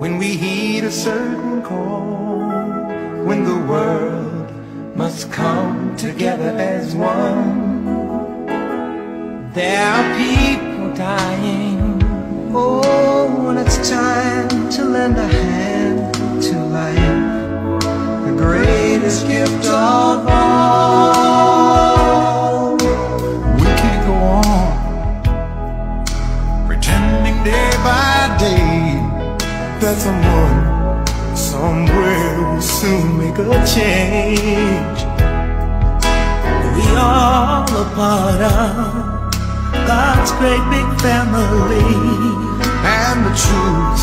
when we heed a certain call, when the world must come together as one. There are people dying. Oh, when it's time to lend a hand to life, the greatest gift of all. We can't go on pretending day by day that someone somewhere will soon make a change. We all a part of God's great big family, and the truth